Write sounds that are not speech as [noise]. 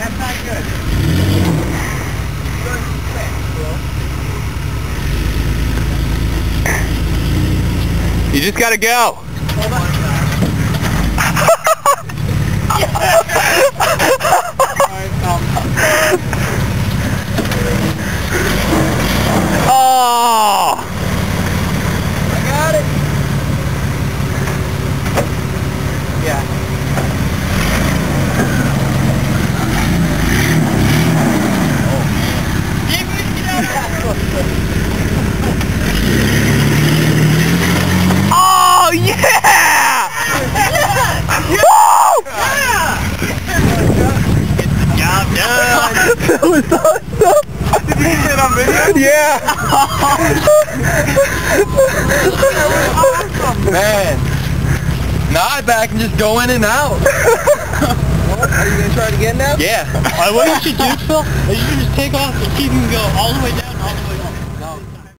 That's not good. Going too bro. You just gotta go. Hold on. Alright, um, Oh! I got it. Yeah. Oh yeah! Woo! Job done. that was awesome. Did you get it on video? Yeah. Man. Now I back and just go in and out. [laughs] What? Are you gonna try it again now? Yeah. What you should do, Phil, is you should just take off and keep him go all the way down.